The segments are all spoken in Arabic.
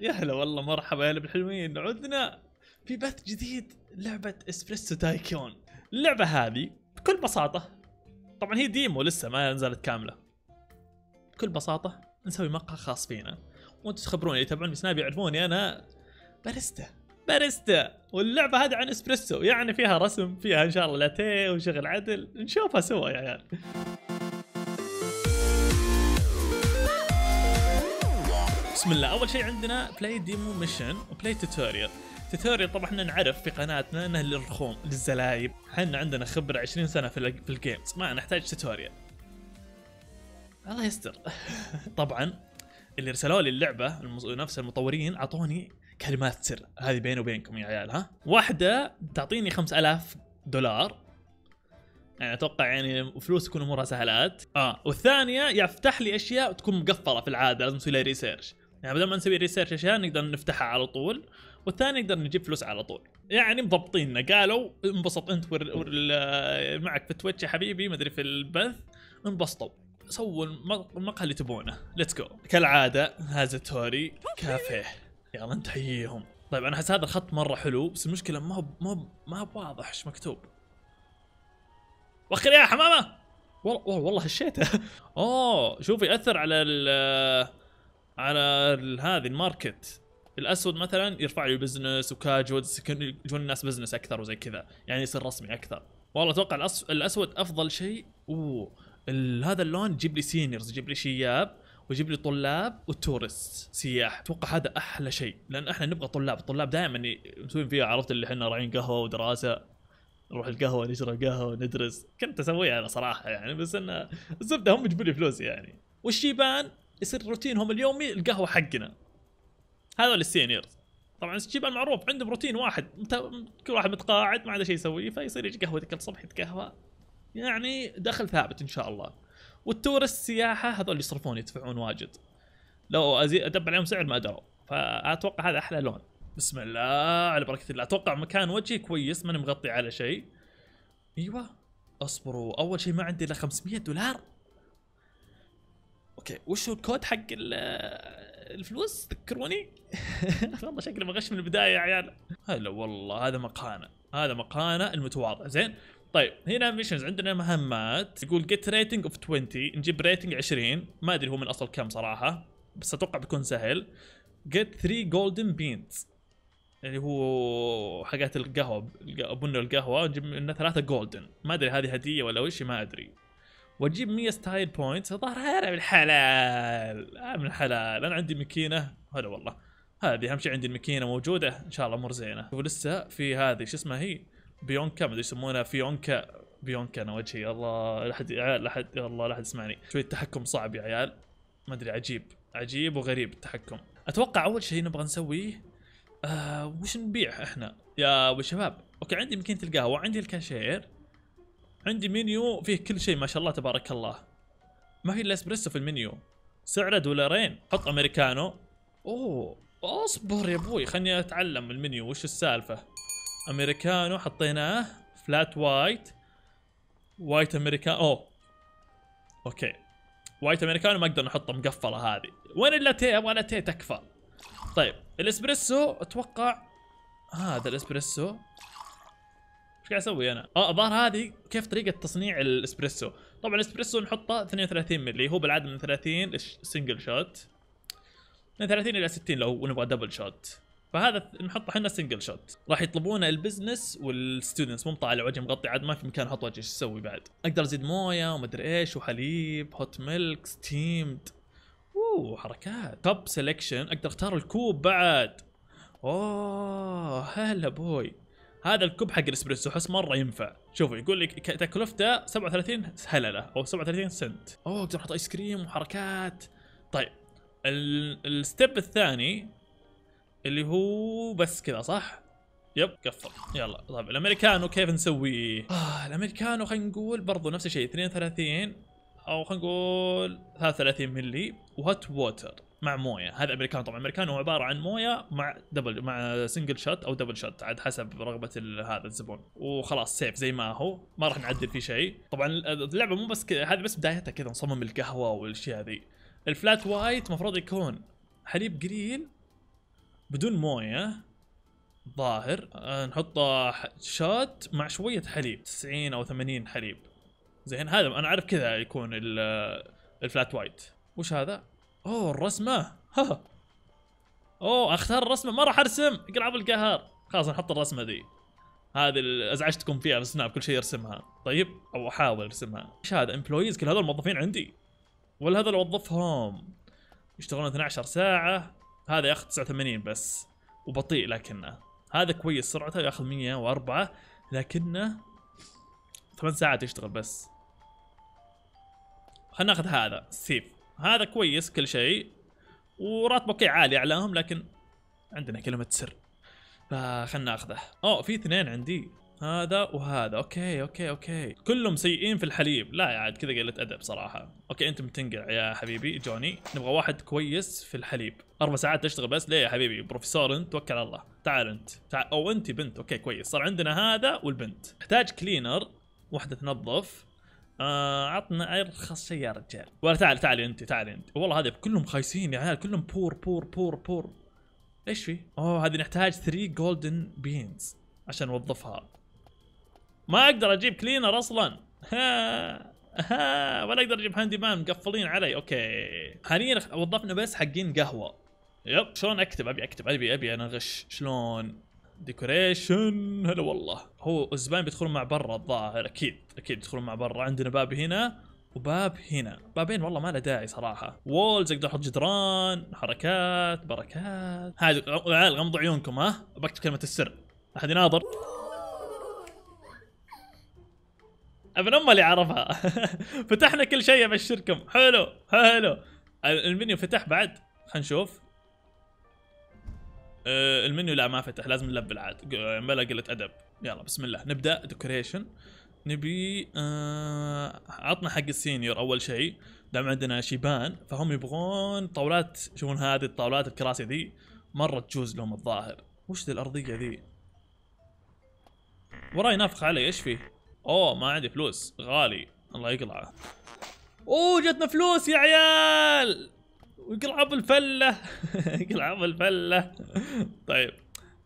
يا هلا والله مرحبا يا هلا بالحلوين عدنا في بث جديد لعبة اسبريسو تايكون اللعبة هذه بكل بساطة طبعا هي demo لسه ما نزلت كاملة. بكل بساطة نسوي مقهى خاص فينا. وأنتم تخبروني يتابعوني سناب يعرفوني أنا باريستا. باريستا. واللعبة هذه عن اسبريسو يعني فيها رسم فيها إن شاء الله لاتيه وشغل عدل. نشوفها سوا يا عيال. بسم الله. أول شيء عندنا play demo mission و play tutorial tutorial طبعا إحنا نعرف في قناتنا إنه للرخوم للزلايب. إحنا عندنا خبرة 20 سنة في, في ال games ما نحتاج tutorial الله يستر. طبعا اللي ارسلوا لي اللعبة المص... نفس المطورين أعطوني كلمات سر. هذه بيني وبينكم يا عيال ها؟ واحدة تعطيني 5000 دولار. يعني أتوقع يعني فلوس تكون امورها سهلات آه والثانية يفتح لي أشياء تكون مقفلة في العادة لازم نسوي لها research يعني بدل ما نسوي research أشياء نقدر نفتحها على طول والثاني نقدر نجيب فلوس على طول. يعني مضبطيننا. قالوا انبسط أنت. ال- معك في تويتش يا حبيبي مدري في البث. انبسطوا. سووا الم- المقهى اللي تبونه. let's go كالعادة هذا توري كافيه. يلا نتحييهم طيب أنا أحس هذا الخط مرة حلو بس المشكلة ما هو ما هو ما هو واضح إيش مكتوب. وخر يا حمامة! والله والله, والله هشيته. أوه شوف يأثر على ال على هذه ال market. الأسود مثلا يرفع لي ال business و casual يجون الناس business أكثر وزي كذا يعني يصير رسمي أكثر. والله أتوقع. الأسود أفضل شيء أوه. هذا اللون يجيب لي seniors يجيب لي شياب ويجيب لي طلاب و tourist سياح. أتوقع هذا أحلى شيء لأن إحنا نبغى طلاب. الطلاب دائما مسوين فيها عرفت اللي إحنا رايحين قهوة ودراسة. نروح القهوة نشرب قهوة ندرس. كنت أسويها أنا صراحة يعني بس انه الزبدة هم يجيبوا لي فلوس يعني. والشيبان يصير روتينهم اليومي القهوة حقنا. هذول ال seniors. طبعا الشيبان معروف عندهم روتين واحد. كل واحد متقاعد ما عنده شيء يسويه فيصير يجي قهوه كل صبح يتقهوى. يعني دخل ثابت إن شاء الله. وال tourist سياحه هذول يصرفون يدفعون واجد. لو. أدب عليهم سعر ما دروا فأتوقع هذا أحلى لون. بسم الله على بركة الله. أتوقع مكان وجهي كويس ماني مغطي على شيء. أيوه أصبروا. أول شيء ما عندي إلا 500 دولار. okay وش هو الكود حق ال- الفلوس؟ ذكروني؟ والله شكلي بغش من البداية يا عيال. هلا والله هذا مقهانا هذا مقهانا المتواضع. زين طيب هنا missions عندنا مهمات. يقول get rating of 20 نجيب rating 20 ما أدري هو من أصل كم صراحة بس أتوقع بيكون سهل. get 3 golden beans اللي هو حاجات القهوة الق- بن القهوة نجيب منها ثلاثة golden ما أدري هذه هدية ولا وش ما أدري. وأجيب 100 style points الظاهر هذا الحلال. من الحلال. أنا عندي ماكينة. هلا والله. هذه أهم شيء عندي الماكينه موجودة. إن شاء الله امور زينة. ولسه في هذه شو اسمها هي؟ بيونكا ما أدري يسمونها. فيونكا. بيونكا أنا وجهي. الله لا احد لا احد الله لا احد يسمعني. شوي التحكم صعب يا عيال. ما أدري عجيب. عجيب وغريب التحكم. أتوقع أول شيء نبغى نسويه آه وش نبيع إحنا؟ يا أبو شباب. okay عندي ماكينة القهوة عندي الكاشير. عندي منيو فيه كل شيء ما شاء الله تبارك الله. ما في إلا إسبريسو في المنيو. سعره دولارين حط أمريكانو. أوه أصبر يا أبوي خلني أتعلم المنيو وش السالفة؟ أمريكانو حطيناه flat white white americano أوه. okay. white americano ما أقدر نحطه مقفلة هذه. وين اللاتيه أبغى لاتيه تكفى. طيب الإسبريسو أتوقع هذا الإسبريسو. إيش قاعد أسوي أنا؟ آه الظاهر هذه كيف طريقة تصنيع الإسبريسو؟ طبعا الإسبريسو نحطه 32 ملي هو بالعاده من 30 single shot من 30 إلى 60 لو نبغى double shot فهذا نحطه إحنا single shot راح يطلبون ال business وال students مو طالع وجهي مغطي عاد ما في مكان أحط وجهي إيش أسوي بعد؟ أقدر أزيد موية ومدري إيش وحليب hot milk steamed أوه حركات. cup selection أقدر أختار الكوب بعد. أوه هلا بوي. هذا الكوب حق الاسبريسو احس مرة ينفع. شوفوا يقول لك تكلفته 37 هللة أو 37 سنت. أوه أقدر أحط آيس كريم وحركات. طيب ال- ال step الثاني اللي هو بس كذا صح؟ yep قفل. يلا طيب الأمريكانو كيف نسويه؟ آه الأمريكانو خلينا نقول برضو نفس الشيء 32 أو خلينا نقول 33 ملي و hot water مع مويه هذا امريكانو طبعا امريكانو هو عبارة عن مويه مع double مع single shot أو double shot عاد حسب رغبة هذا الزبون. وخلاص save زي ما هو. ما راح نعدل فيه شيء. طبعا اللعبة مو بس كذا هذه بس بدايتها كذا نصمم القهوة والأشياء ذي ال flat white المفروض يكون حليب قليل بدون مويه ظاهر. آه، نحطه ح- shot مع شوية حليب 90 أو 80 حليب. زين هذا أنا أعرف كذا يكون ال- ال flat white. وش هذا؟ أوه الرسمة. ها أوه أختار الرسمة. ما راح أرسم. اقرأ بالقهر خلاص نحط الرسمة ذي. هذه اللي ازعجتكم فيها في سناب كل شيء يرسمها. طيب أو أحاول أرسمها. إيش هذا؟ employees كل هذول موظفين عندي. ولا هذول أوظفهم. يشتغلون 12 ساعة. هذا ياخذ 89 بس. وبطيء لكنه. هذا كويس سرعته ياخذ 104 لكنه 8 ساعات يشتغل بس. خلينا ناخذ هذا. سيف. هذا كويس كل شيء وراتبه okay عالي أعلاهم لكن عندنا كلمة سر. فخلنا ناخذه. أوه في اثنين عندي. هذا وهذا. okay okay okay. كلهم سيئين في الحليب. لا يا عاد كذا قله أدب صراحة. okay أنت بتنقع يا حبيبي. جوني نبغى واحد كويس في الحليب. أربع ساعات تشتغل بس. ليه يا حبيبي؟ بروفيسور أنت توكل على الله. تعال أنت. تعال أو انت بنت. okay كويس. صار عندنا هذا والبنت. نحتاج cleaner. واحدة تنظف. آه عطنا ارخص شيء يا رجال. ولا تعال تعالي أنت تعالي أنت. والله هذه كلهم خايسين يا عيال كلهم poor poor poor poor إيش في؟ أوه هذه نحتاج 3 golden beans عشان نوظفها. ما أقدر أجيب cleaner أصلا. ها ها ولا أقدر أجيب handyman مقفلين علي. okay. حاليا وظفنا بس حقين قهوة. yep شلون أكتب؟ أبي أكتب أبي أبي أنا غش. شلون؟ decoration. هلا والله. هو الزباين بيدخلون مع برا الظاهر أكيد أكيد بيدخلون مع برا. عندنا باب هنا وباب هنا. بابين والله ما له داعي صراحة. walls أقدر أحط جدران حركات بركات. هذه غمضوا عيونكم ها؟ بكتب كلمة السر. أحد يناظر؟ أبن أمه اللي عرفها فتحنا كل شيء ابشركم حلو حلو. المنيو فتح بعد. خلينا نشوف. آه، المنيو لا ما فتح لازم ن level عاد ق- بلا قلة أدب. يلا بسم الله. نبدأ. decoration نبي آه عطنا حق ال senior أول شيء. دام عندنا شيبان فهم يبغون طاولات شوفون هذه الطاولات الكراسي ذي. مرة تجوز لهم الظاهر. وش ذي الأرضية ذي؟ وراي نافخ علي إيش فيه؟ أوه ما عندي فلوس. غالي. الله يقلعه. أوه جتنا فلوس يا عيال! ويقلع بالفله يقلع بالفله طيب.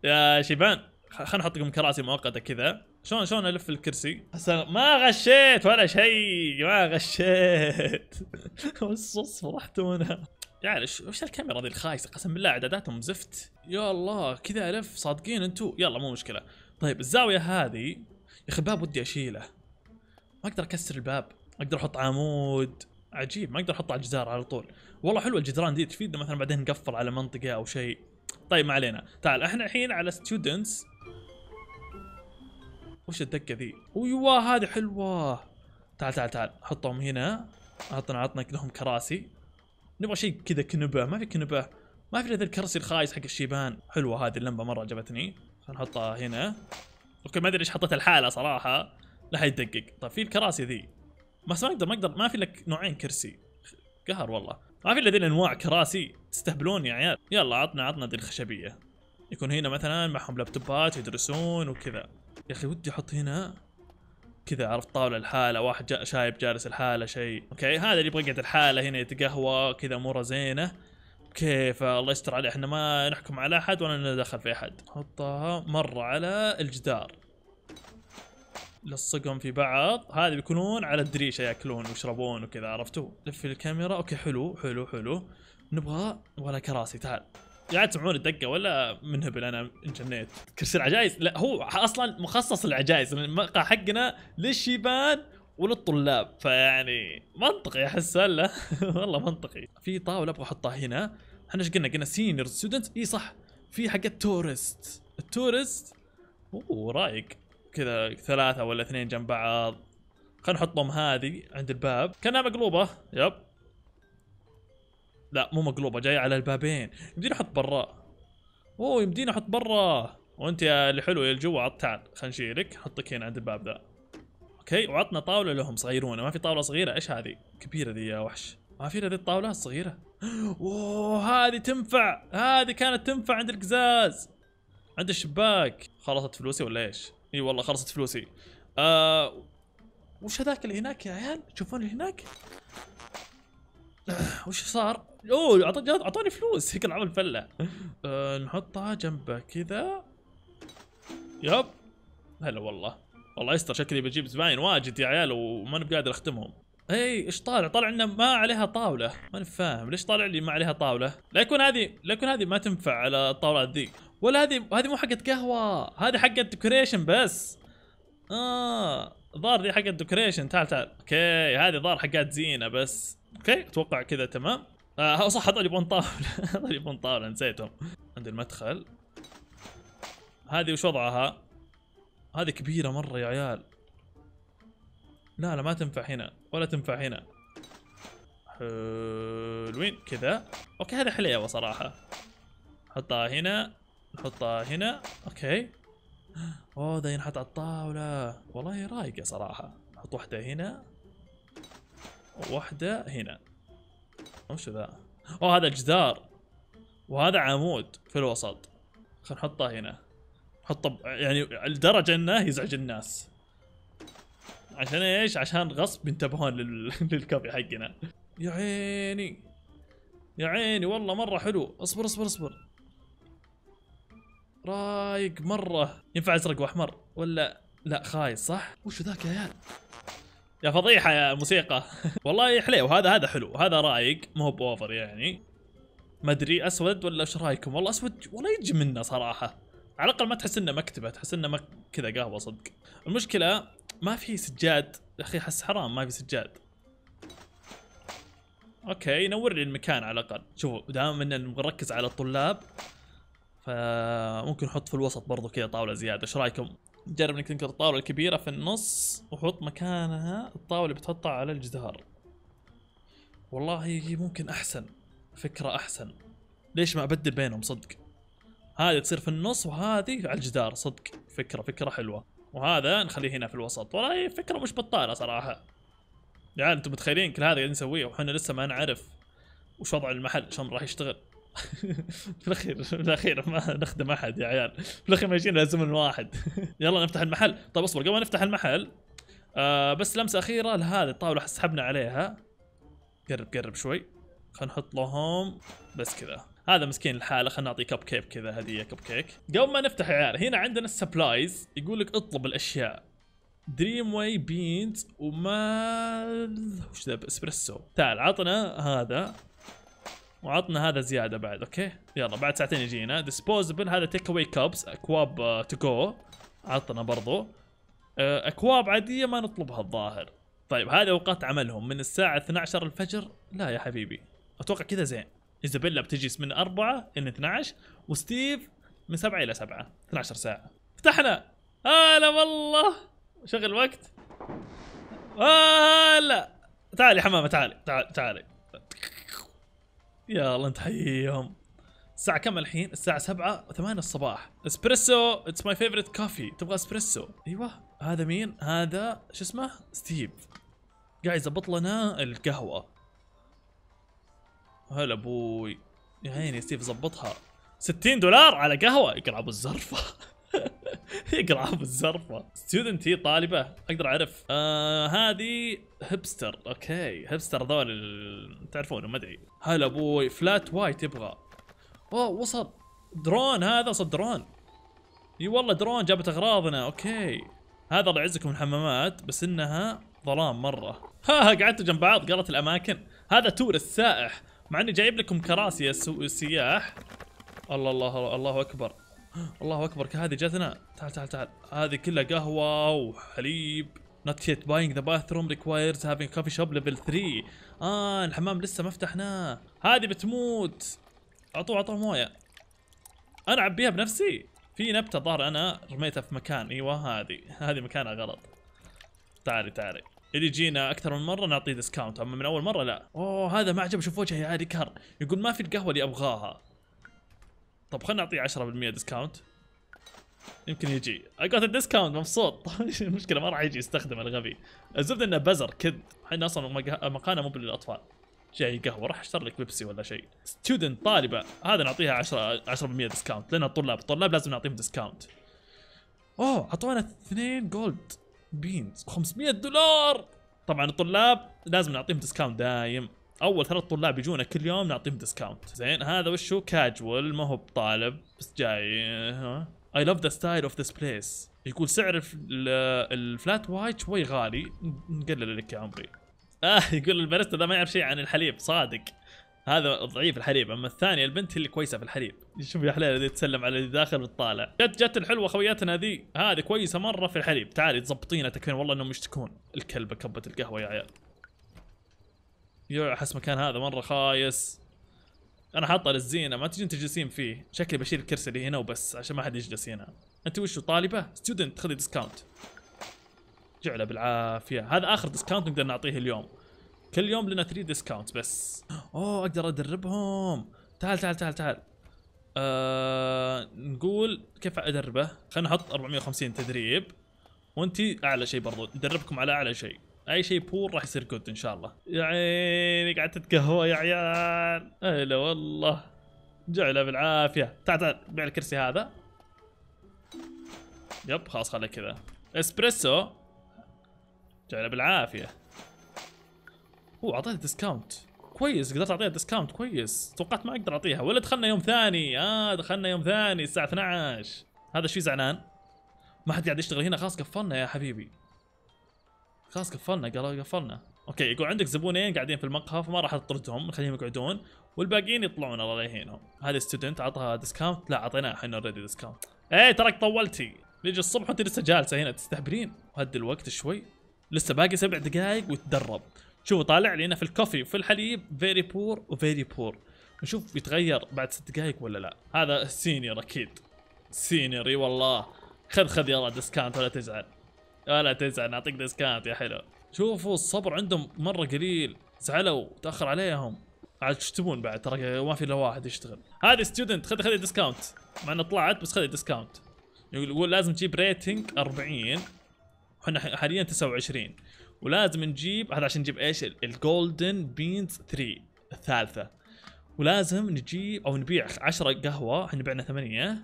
يا شيبان خ- خلنا نحط لكم كراسي مؤقتة كذا. شلون شلون ألف الكرسي؟ ما غشيت ولا شيء. ما غشيت. بس فرحتونا. إيش- وش الكاميرا ذي الخايسة؟ قسم بالله أعداداتهم زفت. يا الله كذا ألف. صادقين أنتو؟ يلا مو مشكلة. طيب الزاوية هذه يا أخي الباب ودي أشيله. ما أقدر أكسر الباب. أقدر أحط عمود. عجيب ما أقدر احطه على الجدار على طول. والله حلوة الجدران دي تفيدنا مثلا بعدين نقفل على منطقة أو شيء. طيب ما علينا. تعال إحنا الحين على students وش الدقة ذي؟ أيوه هذه حلوة. تعال تعال تعال. حطهم هنا. عطنا عطنا لهم كراسي. نبغى شيء كذا كنبة. ما في كنبة. ما في إلا ذا الكرسي الخايس حق الشيبان. حلوة هذه اللمبة مرة عجبتني. خلينا نحطها هنا. okay ما أدري ليش حطيتها الحالة صراحة. لا حيدقق طيب في الكراسي ذي. بس ما أقدر ما أقدر ما في لك نوعين كرسي. قهر والله. ما في إلا ذي الأنواع كراسي. تستهبلون يا عيال. يلا عطنا عطنا ذي الخشبية. يكون هنا مثلا معهم لابتوبات يدرسون وكذا. يا أخي ودي أحط هنا كذا عرفت؟ طاولة الحالة واحد جا شايب جالس الحالة شيء. okay هذا اللي يبغى يقعد الحالة هنا يتقهوى كذا اموره زينة. كيف؟ الله يستر عليه. إحنا ما نحكم على أحد ولا ندخل في أحد. حطها مرة على الجدار. لصقهم في بعض هذه بيكونون على الدريشة يأكلون ويشربون وكذا عرفتوا؟ لف الكاميرا okay حلو حلو حلو. نبغى ولا كراسي؟ تعال. قاعد تسمعون الدقه ولا منهبل أنا انجنيت. كرسي العجائز لا هو أصلا مخصص للعجائز المقهى حقنا للشيبان وللطلاب. فيعني منطقي أحس ولا والله منطقي. في طاولة أبغى أحطها هنا. إحنا إيش قلنا؟ قلنا senior student إي صح في حق ال tourist ال tourist أوه رايق. كذا ثلاثة ولا اثنين جنب بعض. خلينا نحطهم هذه عند الباب. كأنها مقلوبة. yep. لا مو مقلوبة جاية على البابين. يمديني أحط برا. أوه يمديني أحط برا. وأنت يا اللي حلو يا الجوا عط تعال خلينا نشيلك نحطك هنا عند الباب ذا. okay وعطنا طاولة لهم صغيرونة ما في طاولة صغيرة. إيش هذه؟ كبيرة ذي يا وحش. ما في ذي الطاولة الصغيرة. أوه هذه تنفع. هذه كانت تنفع عند القزاز. عند الشباك. خلصت فلوسي ولا إيش؟ إي والله خلصت فلوسي. آه وش هذاك اللي هناك يا عيال؟ تشوفون اللي هناك؟ آه، وش صار؟ أوه اعطوني فلوس. هيك العمل فله أه نحطها جنبه كذا. يب. هلا والله. والله يستر شكلي بجيب زباين واجد يا عيال وماني بقادر أختمهم. إي إيش طالع؟ طالع لنا ما عليها طاولة. ماني فاهم. ليش طالع لي ما عليها طاولة؟ لا يكون هذه لا يكون هذه ما تنفع على الطاولات ذي. ولا هذه هذه مو حقت قهوة. هذه حقت decoration بس. آه ظهر دي حقت decoration تعال تعال. okay هذه ظهر حقات زينة بس. okay أتوقع كذا تمام. آه صح هذول يبون طاولة. هذول يبون طاولة نسيتهم. عند المدخل. هذه وش وضعها؟ هذه كبيرة مرة يا عيال. لا لا ما تنفع هنا ولا تنفع هنا. حلوين كذا. okay هذه حليوة صراحة. نحطها هنا. نحطها هنا. okay. أوه ذا ينحط على الطاولة. والله رايقة صراحة. نحط واحدة هنا. وواحدة هنا. وش ذا؟ أوه هذا الجدار وهذا عمود في الوسط. خلينا نحطها هنا. حطه ب- يعني لدرجة إنه يزعج الناس. عشان إيش؟ عشان غصب ينتبهون لل... حقنا. يا عيني. يا عيني والله مرة حلو. اصبر اصبر اصبر. رايق مرة. ينفع ازرق وأحمر؟ ولا لا خايس صح؟ وش ذاك يا عيال؟ يا فضيحة يا موسيقى. والله حليو هذا هذا حلو. هذا رايق مو هو بأوفر يعني. ما أدري أسود ولا إيش رأيكم؟ والله أسود والله يجي منه صراحة. على الأقل ما تحس إنه مكتبة تحس إنه مك... كذا قهوة صدق. المشكلة ما في سجاد. يا أخي أحس حرام ما في سجاد. أوكي نور لي المكان على الأقل. شوفوا دام ان نركز على الطلاب فممكن نحط في الوسط برضو كذا طاولة زيادة. إيش رأيكم؟ جرب إنك تنقل الطاولة الكبيرة في النص وحط مكانها الطاولة اللي بتحطها على الجدار. والله ممكن أحسن فكرة أحسن. ليش ما أبدل بينهم؟ صدق. هذه تصير في النص وهذه على الجدار. صدق. فكرة فكرة حلوة. وهذا نخليه هنا في الوسط. والله فكرة مش بطالة صراحة. عيال أنتم متخيلين كل هذا قاعدين نسويه وحنا لسه ما نعرف وش وضع المحل شلون راح يشتغل. في الأخير في الأخير ما نخدم أحد يا عيال. في الأخير ماشيين على زمن واحد. يلا نفتح المحل. طيب اصبر قبل ما نفتح المحل آه بس لمسة أخيرة لهذه الطاولة سحبنا عليها. قرب قرب شوي. خلينا نحط لهم بس كذا. هذا مسكين الحالة خلينا نعطيه كب كيك كذا هدية كب كيك قبل ما نفتح يا عيال هنا عندنا ال supplies يقول لك اطلب الأشياء. Dream Way beans وما وش ذا؟ اسبريسو تعال عطنا هذا. وعطنا هذا زيادة بعد okay؟ يلا بعد ساعتين يجينا. disposable هذا takeaway cups أكواب to go عطنا برضو. آه، أكواب عادية ما نطلبها الظاهر. طيب هذه أوقات عملهم. من الساعة 12 الفجر. لا يا حبيبي. أتوقع كذا زين. إيزابيلا بتجلس من 4 إلى 12 وستيف من 7 إلى 7 12 ساعة. فتحنا. هلا والله. شغل وقت. هلا. تعالي حمامة تعالي تعالي تعالي يلا انت حيهم الساعة كم الحين؟ الساعة 7 و8 الصباح. Espresso it's my favorite coffee تبغى اسبريسو أيوه. هذا مين؟ هذا شو اسمه؟ ستيف. قاعد يظبط لنا القهوة. هلا أبوي. يا عيني ستيف ظبطها 60 دولار على قهوة؟ يقرأ أبو الزرفة. يقرا أبو الزرفة. student هي طالبة. أقدر أعرف. آه هذه hipster okay. hipster ذول تعرفونه ما أدري. هلا أبوي flat white يبغى. أوه وصل. درون هذا وصل درون. إي والله درون جابت أغراضنا. okay. هذا الله يعزكم الحمامات بس إنها ظلام مرة. ها قعدتوا جنب بعض قالت الأماكن. هذا تور السائح. مع إني جايب لكم كراسي السياح الله الله الله أكبر. الله أكبر هذه جاتنا. تعال تعال تعال. هذه كلها قهوة وحليب. Not yet buying the bathroom requires having coffee shop level 3 آه الحمام لسه ما فتحناه. هذه بتموت. أعطوه أعطوه موية. أنا أعبيها بنفسي. في نبتة ظهر أنا رميتها في مكان. إيوه هذه. هذه مكانها غلط. تعالي تعالي. اللي يجينا أكثر من مرة نعطيه discount أما من أول مرة لا. أوه هذا ما عجب شوف وجهه يا عادي كهر يقول ما في القهوة اللي أبغاها. طب خلنا نعطيه 10% discount يمكن يجي. Got a discount مبسوط. المشكلة ما راح يجي يستخدم الغبي. الزبده إنه بزر كذب. إحنا أصلا مق- مقانا مو للاطفال جاي قهوة راح اشتري لك بيبسي ولا شيء. student طالبة. هذا نعطيها 10 10% discount لأن الطلاب الطلاب لازم نعطيهم discount أوه أعطونا اثنين gold beans 500 دولار. طبعا الطلاب لازم نعطيهم discount دايم. أول ثلاث طلاب يجونا كل يوم نعطيهم discount زين هذا وشو؟ كاجوال ما هو بطالب بس جاي I love the style of this place يقول سعر الف- ال- ال flat white شوي غالي. نقلل لك يا عمري. آه يقول الباريستا ذا ما يعرف شيء عن الحليب. صادق. هذا ضعيف الحليب. أما الثانية البنت اللي كويسة في الحليب. شوف يا حليل ذي تسلم على اللي داخل وتطالع جت جت الحلوة خوياتنا ذي. هذه كويسة مرة في الحليب. تعالي تظبطينا تكفين. والله إنهم يشتكون. الكلبه كبة القهوة يا عيال. يو احس مكان هذا مرة خايس. أنا حاطه للزينة ما تجين تجلسين فيه. شكلي بشيل الكرسي اللي هنا وبس عشان ما حد يجلس هنا أنت وشو طالبة؟ student خذي discount جعله بالعافية. هذا آخر discount نقدر نعطيه اليوم. كل يوم لنا 3 discount بس. أوه أقدر أدربهم. تعال تعال تعال تعال. آه نقول كيف أدربه؟ خلينا نحط 450 تدريب. وأنتي أعلى شيء برضو. ندربكم على أعلى شيء. اي شيء poor راح يصير good إن شاء الله. يا عيني قاعد تتقهوى يا عيال. هلا والله. جعله بالعافية. تعال تعال بيع الكرسي هذا. yep خلاص خليه كذا. اسبريسو جعله بالعافية. أوه اعطيته discount كويس قدرت أعطيها discount كويس. توقعت ما أقدر أعطيها. ولا دخلنا يوم ثاني. آه دخلنا يوم ثاني الساعة 12 هذا شي زعلان؟ ما حد قاعد يشتغل هنا؟ خلاص قفلنا يا حبيبي. خلاص قفلنا قفلنا. okay يقول عندك زبونين قاعدين في المقهى فما راح تطردهم نخليهم يقعدون والباقيين يطلعون الله يهينهم هذا student اعطاها discount لا اعطيناه إحنا already discount إيه تراك طولتي. نيجي الصبح وأنت لسه جالسة هنا تستهبلين هدي الوقت شوي. لسه باقي سبع دقائق وتدرب. شوفوا طالع لي في ال coffee وفي الحليب very poor و very poor نشوف بيتغير بعد ست دقائق ولا لا. هذا senior أكيد. senior إي والله. خذ خذ يلا discount ولا تزعل. ولا تزعل نعطيك discount يا حلو. شوفوا الصبر عندهم مرة قليل. زعلوا تأخر عليهم. عاد إيش تبون بعد؟ ترى ما في إلا واحد يشتغل. هذه student خذ خذ discount مع إنه طلعت بس خذ discount يقول لازم تجيب rating 40 إحنا حاليا 29 ولازم نجيب هذا عشان نجيب إيش؟ ال golden beans 3 الثالثة. ولازم نجيب أو نبيع 10 قهوة. إحنا بعنا 8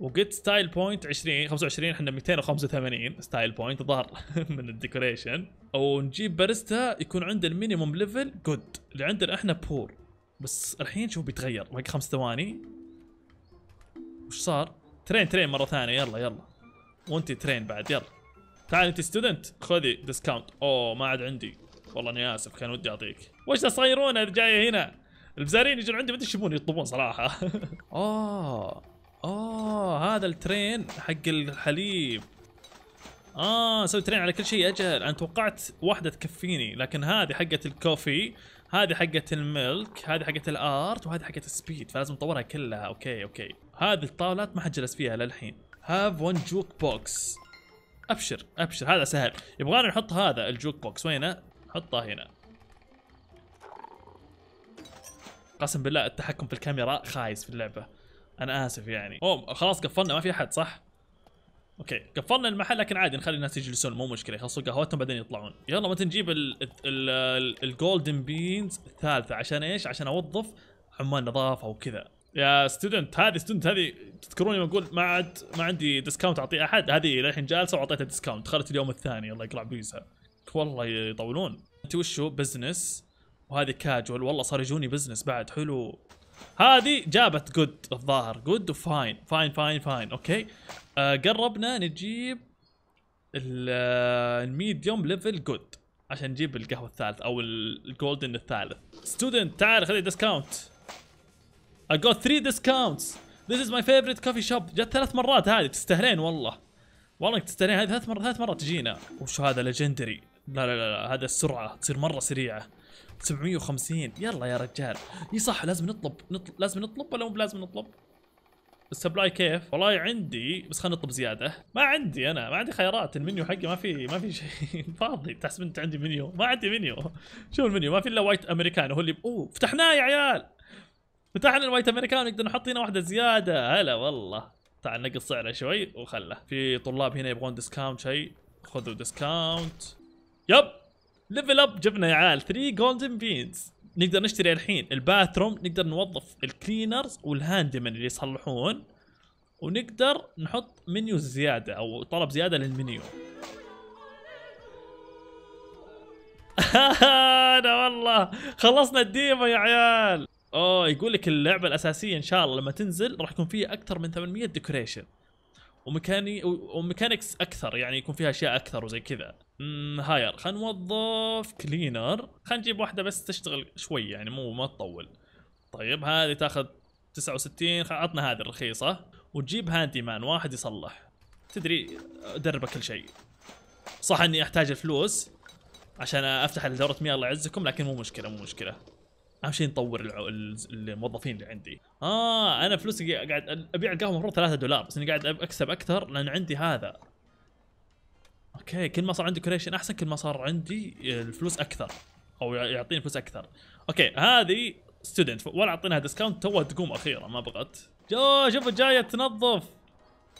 وجيت style point 20 25 إحنا 285 style point ظهر من ال decoration أو نجيب باريستا يكون عنده ال minimum level good اللي عندنا إحنا poor بس الحين شوف بيتغير. باقي خمس ثواني. وش صار؟ train train مرة ثانية. يلا يلا. وانت train بعد. يلا. تعال انت student خذي discount أوه ما عاد عندي. والله اني آسف. كان ودي أعطيك. وش تصيرون؟ جاية هنا. البزارين يجون عندي ما أدري يبون يطلبون صراحة. آه. آه هذا ال train حق الحليب. آه سوي train على كل شيء أجل. أنا توقعت واحدة تكفيني لكن هذه حقت ال coffee هذه حقت ال milk هذه حقت ال art وهذه حقت ال speed فلازم أطورها كلها. okay okay. هذه الطاولات ما حد جلس فيها للحين. have one jukebox أبشر أبشر. هذا سهل. يبغانا نحط هذا ال jukebox. وينه؟ نحطه هنا. قسم بالله التحكم في الكاميرا خايس في اللعبة. أنا آسف يعني. أوه خلاص قفلنا ما في أحد صح؟ okay قفلنا المحل لكن عادي نخلي الناس يجلسون مو مشكلة. يخلصوا قهوتهم بعدين يطلعون. يلا متى نجيب ال golden beans الثالثة. عشان إيش؟ عشان أوظف عمال نظافة وكذا. يا student هذه student هذه تذكروني لما أقول ما عاد ما عندي discount أعطي أحد. هذه للحين جالسة وأعطيتها discount دخلت اليوم الثاني الله يقلع بيسها والله يطولون. انت وشو؟ business وهذه كاجوال والله صار يجوني business بعد. حلو. هذه جابت good الظاهر. good و fine fine fine fine okay آه قربنا نجيب ال medium level good عشان نجيب القهوة الثالث أو ال golden الثالث. student تعال خذي discount I got three discounts. This is my favorite coffee shop. جت ثلاث مرات هذه. تستاهلين والله. والله إنك تستاهلين هذه ثلاث مرات ثلاث مرات تجينا. وش هذا legendary لا لا لا, لا هذا السرعة تصير مرة سريعة. 750 يلا يا رجال. إي صح لازم نطلب, نطلب لازم نطلب ولا مو بلازم نطلب؟ ال supply كيف؟ والله عندي بس خلينا نطلب زيادة. ما عندي أنا ما عندي خيارات. المنيو حقي ما في ما في شيء. فاضي. تحسب إنت عندي منيو. ما عندي منيو. شو المنيو؟ ما في إلا white americano. هو اللي أوه فتحناه يا عيال. فتحنا ال white americano نقدر نحط هنا واحدة زيادة. هلا والله. تعال نقص سعره شوي وخله. في طلاب هنا يبغون discount شيء. خذوا discount yep. level up جبنا يا عيال 3 golden beans نقدر نشتري الحين ال bathroom نقدر نوظف ال cleaners وال handyman اللي يصلحون ونقدر نحط منيو زيادة أو طلب زيادة للمنيو. أنا والله خلصنا ال demo يا عيال. أوه يقول لك اللعبة الأساسية إن شاء الله لما تنزل راح يكون فيها أكثر من 800 decoration و mechani و mechanics أكثر يعني يكون فيها أشياء أكثر وزي كذا. hire. خلينا نوظف cleaner. خلينا نجيب واحدة بس تشتغل شوي يعني مو ما تطول. طيب هذه تاخذ 69 خ- عطنا هذه الرخيصة. وتجيب handyman واحد يصلح. تدري ادربه كل شيء. صح إني أحتاج الفلوس عشان أفتح دوره مياه الله يعزكم لكن مو مشكلة مو مشكلة. أهم شيء نطور الموظفين اللي عندي. آه أنا فلوسي قاعد أبيع القهوة المفروض 3 دولار بس إني قاعد أكسب أكثر لأن عندي هذا. okay كل ما صار عندي decoration أحسن كل ما صار عندي الفلوس أكثر أو يع- يعطيني فلوس أكثر. okay هذه student ولا أعطيناها discount توها تقوم أخيرا ما بغت. جو شوفوا جاية تنظف.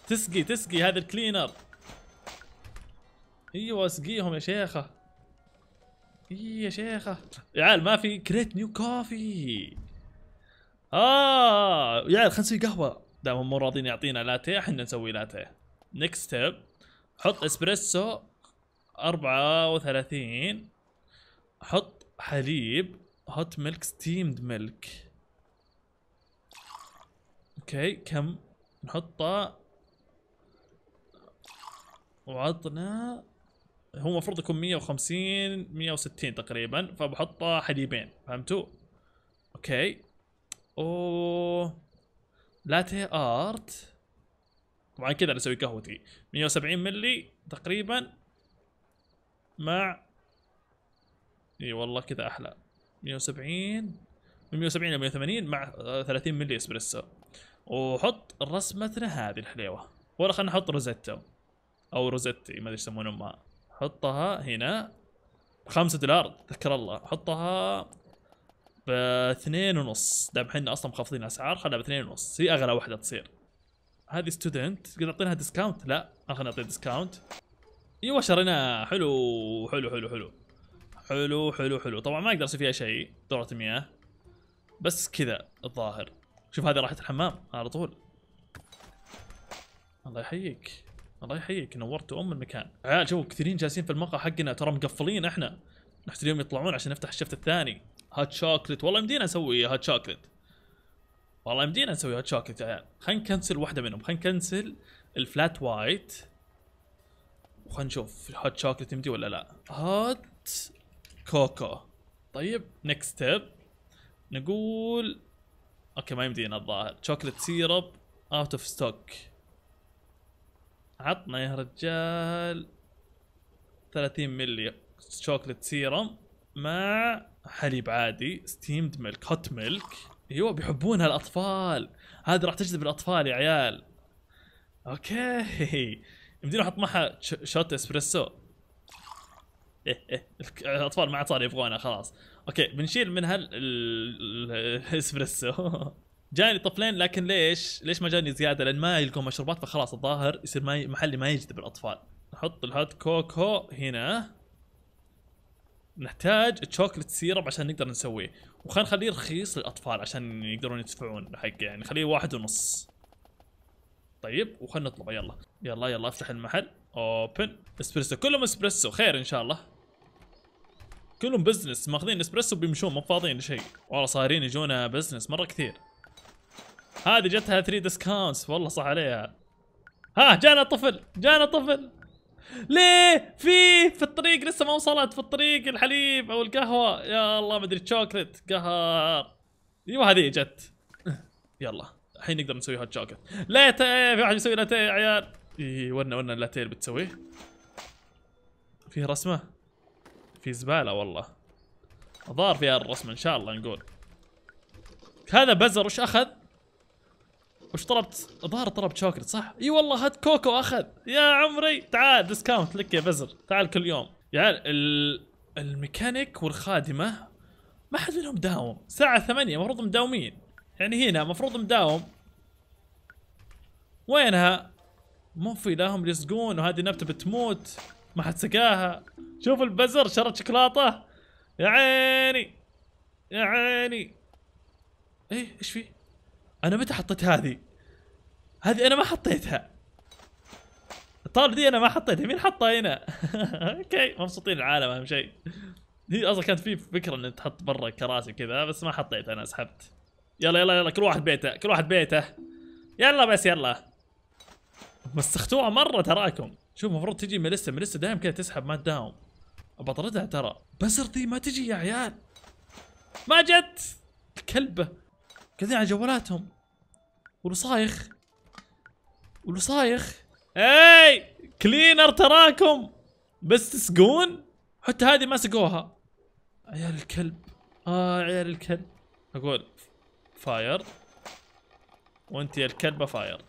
تسقي تسقي هذا ال cleaner. أيوه أسقيهم يا شيخة. اي يا شيخة. يا عيال ما في create new coffee آه يا عيال خلينا نسوي قهوة. دام مو راضيين يعطينا لاتيه إحنا نسوي latte. next step حط إسبريسو 34 حط حليب. hot milk steamed milk. okay كم؟ نحطه. وعطنا هو المفروض يكون 150 160 تقريبا. فبحطه حليبين فهمتوا؟ okay. اوه latte art. طبعا كذا أسوي قهوتي. 170 ملي تقريبا مع إي والله كذا أحلى. 170 من 170 ل 180 مع آه، 30 ملي إسبريسو. وحط رسمتنا هذه الحليوة. ولا خلينا نحط rosetto. أو rosetti ما أدري إيش يسمون امها حطها هنا خمسة دولار ذكر الله. حطها باثنين ونص. دام إحنا أصلا مخفضين الاسعار خلها باثنين ونص. هي أغلى واحدة تصير. هذه student قد اعطيناها discount لا خلينا نعطيها ديسكاونت أيوه شريناه حلو حلو حلو حلو. حلو حلو حلو. طبعا ما أقدر أسوي فيها شيء دورة مياه. بس كذا الظاهر. شوف هذه راحت الحمام على طول. الله يحييك. الله يحييك. نورت أم المكان. عيال شوفوا كثيرين جالسين في المقهى حقنا ترى مقفلين إحنا. نحتاجهم يطلعون عشان نفتح ال shift الثاني. hot chocolate والله يمدينا نسوي hot chocolate والله يمدينا نسوي hot chocolate يا عيال خلينا ن cancel واحدة منهم. خلينا نكنسل ال flat white. وخلينا نشوف hot chocolate يمدي ولا لا. hot cocoa. طيب next step نقول okay ما يمدينا الظاهر. chocolate syrup out of stock عطنا يا رجال 30 ملي chocolate syrup مع حليب عادي steamed milk hot milk أيوه بيحبونها الاطفال هذه راح تجذب الأطفال يا عيال. okay. يمدينا نحط معها shot espresso. إيه إيه الأطفال ما عاد صار يبغونها خلاص. okay بنشيل منها ال- ال- الاسبريسو جاني طفلين لكن ليش؟ ليش ما جاني زيادة؟ لأن ما يلقون مشروبات فخلاص الظاهر يصير ما محلي ما يجذب الأطفال. نحط ال hot cocoa هنا. نحتاج chocolate syrup عشان نقدر نسويه. وخلينا نخليه رخيص للأطفال عشان يقدرون يدفعون حق يعني. خليه واحد ونص. طيب وخلنا نطلبه يلا. يلا يلا افتح المحل. open اسبريسو كلهم اسبريسو خير إن شاء الله. كلهم business ماخذين اسبريسو بيمشون مو فاضيين لشيء. والله صايرين يجونا business مرة كثير. هذه جتها 3 discounts والله صح عليها. ها جانا طفل جانا طفل ليه في في الطريق لسه ما وصلت في الطريق الحليب أو القهوة. يا الله ما أدري شوكلت قهر أيوه هذه جت. يلا الحين نقدر نسوي هوت شوكلت لاتيه في واحد يسوي لاتيه يا عيال. اي ورنا ورنا اللاتيه اللي بتسويه. فيه رسمة؟ في زبالة والله. الظاهر فيها الرسمة إن شاء الله نقول. هذا بزر وش أخذ؟ وش طلبت؟ الظاهر طلب شوكلت صح؟ إي والله hot cocoa أخذ. يا عمري تعال discount لك يا بزر. تعال كل يوم. يا ال... الميكانيك والخادمة ما حد منهم داوم. الساعة ثمانية المفروض مداومين. يعني هنا المفروض مداوم. وينها؟ مو في لهم يسقون وهذه نبتة بتموت. ما حد سقاها. شوف البزر شرت شوكولاتة. يا عيني يا عيني. إيه إيش في؟ أنا متى حطيت هذه؟ هذه أنا ما حطيتها. الطالب دي أنا ما حطيتها. مين حطها هنا؟ أوكي مبسوطين العالم أهم شيء. هي أصلا كانت في فكرة ان تحط برا كراسي كذا بس ما حطيت أنا سحبت. يلا يلا يلا كل واحد بيته كل واحد بيته. يلا بس يلا. مسختوها مرة تراكم. شوف المفروض تجي ميليسا ميليسا دايم كذا تسحب ما تداوم. بطردها ترى. بزر ذي ما تجي يا عيال. ما جت. الكلبة. قاعدين على جوالاتهم والوصايخ. والوصايخ. اي cleaner تراكم! بس تسقون؟ حتى هذه ما سقوها. عيال الكلب. آه عيال الكلب. أقول fire. وأنت يا الكلبة fire.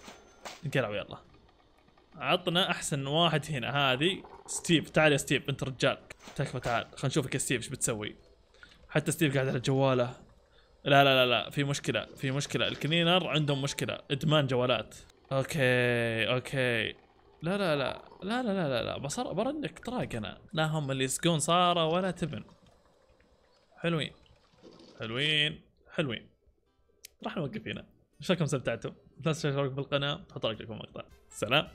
انقلعوا يلا. عطنا أحسن واحد هنا. هذه ستيف. تعال يا ستيف أنت رجال. تكفى تعال. خلينا نشوفك يا ستيف إيش بتسوي؟ حتى ستيف قاعد على جواله. لا لا لا لا في مشكلة في مشكلة. ال cleaner عندهم مشكلة. إدمان جوالات. okay okay. لا لا لا لا لا لا لا, لا. بصر برنك طراق أنا. لا هم اللي يسقون صارة ولا تبن. حلوين. حلوين حلوين. راح نوقف هنا. شاء الله استمتعتوا لا تنسوا الاشتراك بالقناة حط لكم مقطع سلام.